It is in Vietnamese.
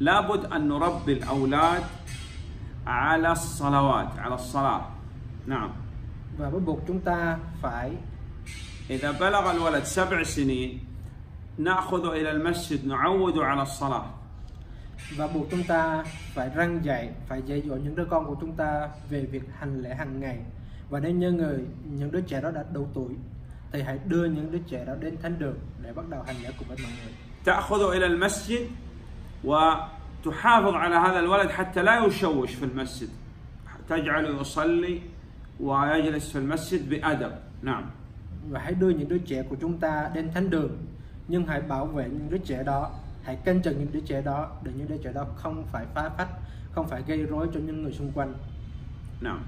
لابد أن نربي الأولاد على الصلوات على الصلاة نعم và bắt buộc chúng ta phải إذا بلغ الولد سبع سنين نأخذه إلى المسجد نعوده على الصلاة và buộc chúng ta phải răng dạy phải dạy dỗ những đứa con của chúng ta về việc hành lễ hàng ngày và nếu như người những đứa trẻ đó đã đủ tuổi thì hãy đưa những đứa trẻ đó đến thánh đường để bắt đầu hành lễ cùng với mọi người تأخذه إلى المسجد وتحافظ على هذا الولد حتى لا يشوش في المسجد تجعله يصلي ويجلس في المسجد بأدب نعم và hãy đưa những đứa trẻ của chúng ta đến thánh đường nhưng hãy bảo vệ những đứa trẻ đó hãy canh chừng những đứa trẻ đó để những đứa trẻ đó không phải phá phách không phải gây rối cho những người xung quanh نعم